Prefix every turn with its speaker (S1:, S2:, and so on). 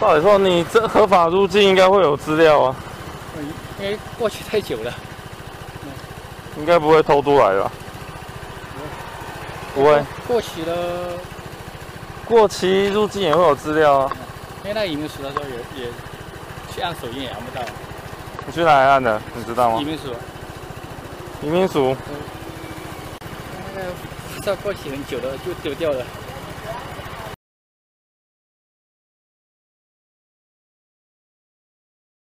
S1: 到底说，你这合法入境应该会有资料啊，
S2: 因为过去太久了，
S1: 应该不会偷渡来吧？不会，
S2: 过期了，
S1: 过期入境也会有资料啊。
S2: 因为那移民署的时候也也去按手印也按不到，
S1: 你去哪里按的？你知道吗
S2: 移？民署
S1: 移民署
S2: 那个护照过期很久了就丢掉了。